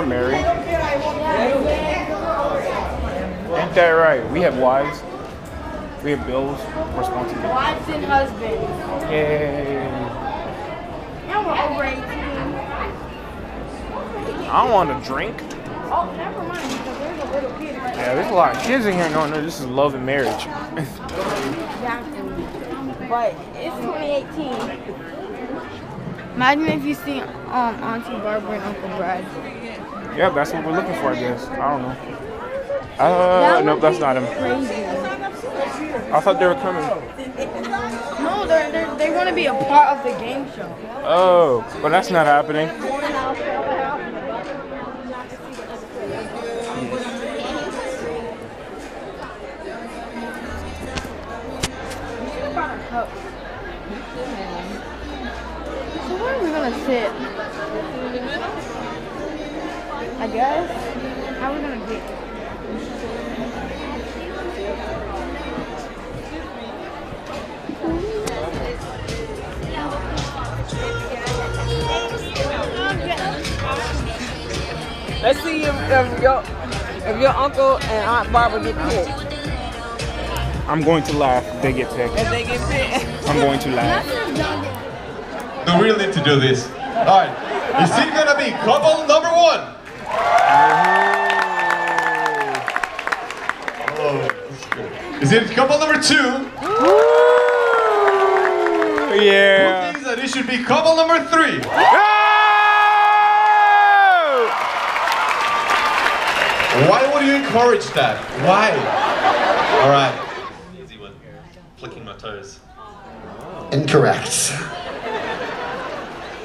we're married. Ain't that right? We have wives. We have bills, responsibilities. Wives and husbands. Yay. Now we're over 18. I don't want to drink. Oh, never mind, because there's a little kid right Yeah, there's a lot of kids in here. going, no, this is love and marriage. Exactly. But it's 2018. Imagine if you see um Auntie Barbara and Uncle Brad. yeah, that's what we're looking for, I guess. I don't know. Uh, nope, that's not him. Crazy. I thought they were coming. No, they're, they're, they want to be a part of the game show. Oh, but that's not happening. Where are we gonna sit? I guess. How are we gonna get? Let's see if, if your if your uncle and Aunt Barbara get picked. I'm going to laugh if they get picked. If they get picked. I'm going to laugh. Do we really need to do this? All right. Is it gonna be couple number one? Oh. Is it couple number two? Yeah. Means that it should be couple number three. Why would you encourage that? Why? All right. Easy one. Flicking my toes. Incorrect.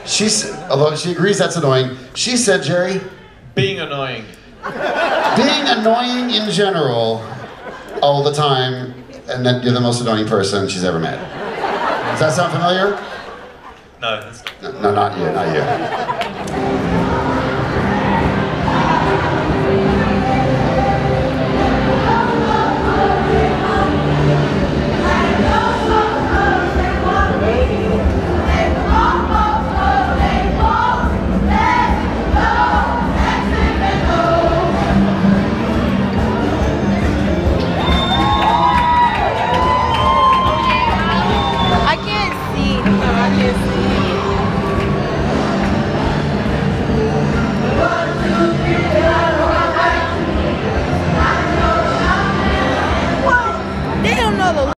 She said, although she agrees that's annoying, she said, Jerry, Being annoying. being annoying in general all the time, and that you're the most annoying person she's ever met. Does that sound familiar? No, that's No, no, not you, not you.